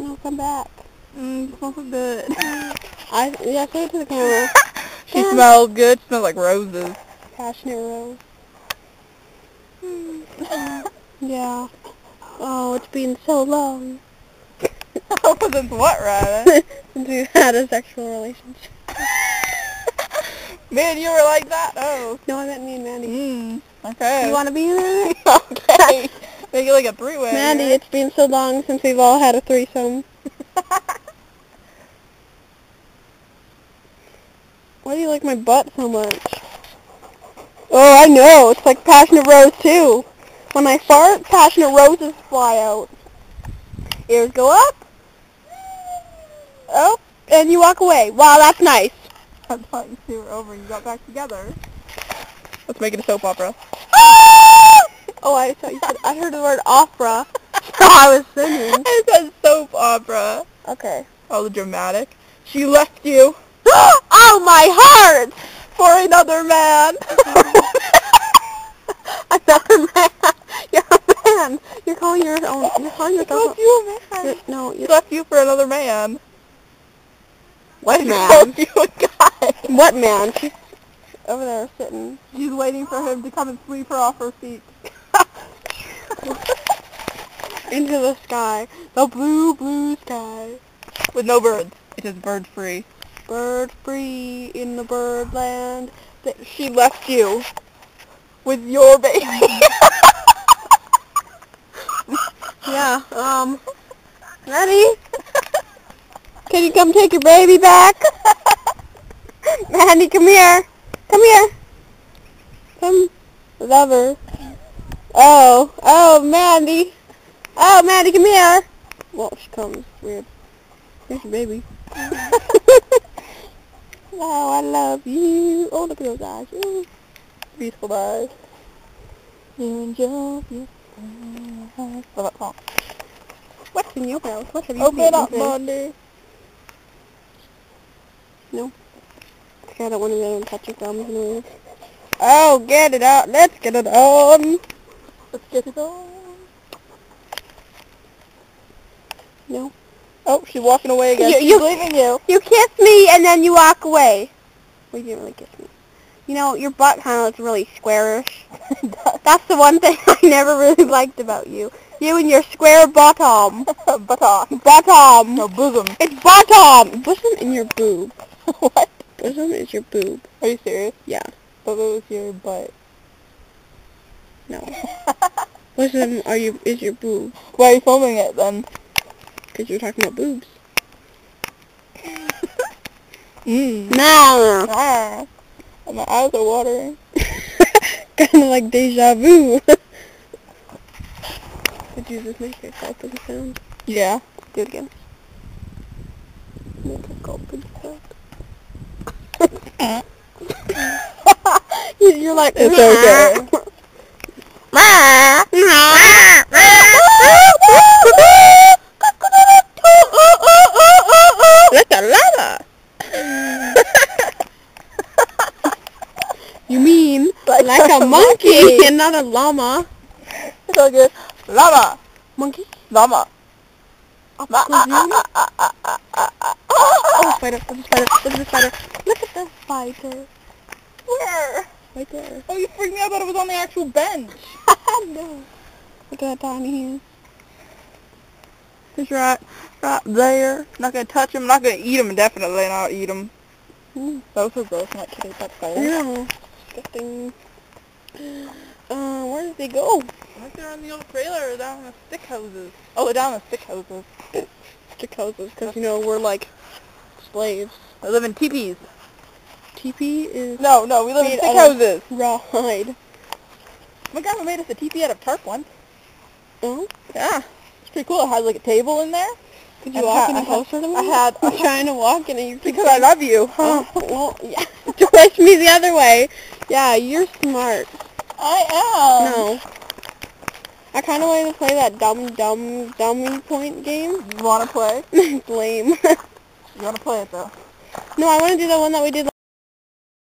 No, come back. Mmm, smells so good. I yeah, say it to the camera. she Yeah. smells good. She smells like roses. Passionate rose. Yeah. Oh, it's been so long oh, since what, Ryder? since we've had a sexual relationship. Man, you were like that? Oh. No, I meant me and Mandy. Mmm. Okay. You want to be in it? okay. Make it like a three-way. Mandy, it's been so long since we've all had a threesome. Why do you like my butt so much? Oh, I know. It's like passionate rose too. When I fart, passionate roses fly out. Ears go up. Oh, and you walk away. Wow, that's nice. I thought you two were over and you got back together. Let's make it a soap opera. oh, I thought you said, I heard the word opera. So I was singing. I said soap opera. Okay. All the dramatic. She left you oh, my heart! for another man. Another man. You're a man. You're calling your own. You're calling I yourself. called you a man. You're, no, you're, left you for another man. what She man? you a guy. What man? She's over there sitting. She's waiting for him to come and sweep her off her feet. into the sky. The blue, blue sky. With no birds. It is bird free. Bird free in the birdland. That She left you with your baby. Yeah, um, ready? Can you come take your baby back? Mandy, come here. Come here. Come, lover. Oh, oh, Mandy. Oh, Mandy, come here. Well, she comes. Weird. Here's your baby. oh, I love you. Oh, look at those eyes. Ooh. Beautiful eyes. You and your beautiful eyes. Love that song. What's in your house? What have you Open up? Monday. No. I don't want to let him touch your gums anyway. Oh, get it out. Let's get it on. Let's get it on. No. Oh, she's walking away again. You- she's you- leaving you. You kiss me and then you walk away. Well, you didn't really kiss me. You know, your butt kind of looks really squarish. That's the one thing I never really liked about you. You and your square bottom. Buttock. Bottom. No, bosom. It's bottom. Bosom in your boob. what? Bosom is your boob. Are you serious? Yeah. But it was your butt. No. Bosom are you is your boob. Why are you filming it then? Because you're talking about boobs. Mmm. No. Ah. My eyes are watering. kind of like deja vu. Did you just make a gulping sound? Yeah. Do it again. Make a gulping sound. You- You're like, It's okay. That's a llama. You mean A monkey and not a llama? It's all good. Llama. Monkey? Llama. Oh, spider. There's a spider. There's a spider. Look at the spider. Where? Right there. Oh, you freaked me out. I thought it was on the actual bench. no. Look at that tiny hand. It's right, right there. Not gonna touch him. Not gonna eat him. Definitely not eat him. Mm. That was so gross. Not kidding. That's fire. Yeah. Disgusting. Uh, where did they go? Unless they're on the old trailer, or down in the stick houses. Oh, they're down the stick houses. Stick houses, because, you know, we're like slaves. I live in teepees. TP is No, no, we live in stick hoses. rawhide. My grandma made us a teepee out of tarp once. Oh? Yeah. It's pretty cool. It had like a table in there. Could you And walk any I had- closer to me? I had- I'm trying to walk and you keep Because I love you. Oh, well, yeah. Twist me the other way. Yeah, you're smart. I am. No. I kind of wanted to play that dumb, dumb, dummy point game. You want to play? it's lame. You want to play it though? no, I want to do the one that we did